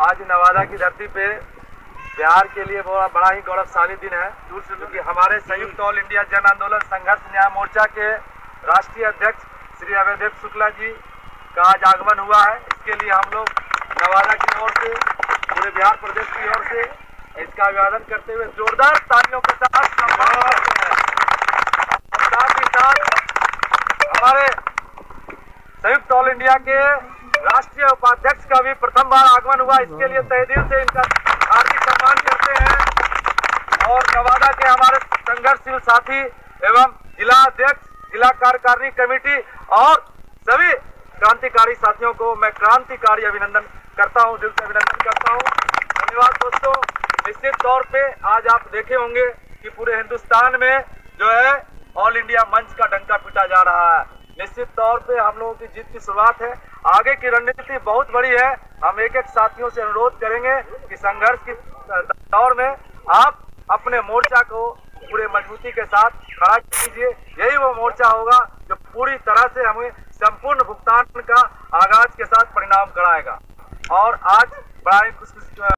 धरती पे बिहार के लिए बड़ा बड़ा ही गौरवशाली दिन है क्योंकि हमारे संयुक्त ऑल इंडिया जन आंदोलन संघर्ष न्याय मोर्चा के राष्ट्रीय अध्यक्ष श्री अवैदेव शुक्ला जी का आज आगमन हुआ है। इसके लिए हम लोग नवादा की ओर से पूरे बिहार प्रदेश की ओर से इसका अभिवादन करते हुए जोरदार तालियों के साथ साथ ही साथ हमारे संयुक्त ऑल इंडिया के राष्ट्रीय उपाध्यक्ष का भी प्रथम बार आगमन हुआ। इसके लिए तहे दिल से इनका हार्दिक सम्मान करते हैं। और नवादा के हमारे संघर्षशील साथी एवं जिला अध्यक्ष, जिला कार्यकारिणी कमेटी और सभी क्रांतिकारी साथियों को मैं क्रांतिकारी अभिनंदन करता हूँ, दिल से अभिनंदन करता हूँ। धन्यवाद दोस्तों। निश्चित तौर पे आज आप देखे होंगे कि पूरे हिंदुस्तान में जो है ऑल इंडिया मंच का डंका पीटा जा रहा है। निश्चित तौर पे हम लोगों की जीत की शुरुआत है। आगे की रणनीति बहुत बड़ी है। हम एक एक साथियों से अनुरोध करेंगे कि संघर्ष की दौर में आप अपने मोर्चा को पूरे मजबूती के साथ खड़ा कीजिए। यही वो मोर्चा होगा जो पूरी तरह से हमें संपूर्ण भुगतान का आगाज़ के साथ परिणाम कराएगा और आज बड़ा खुश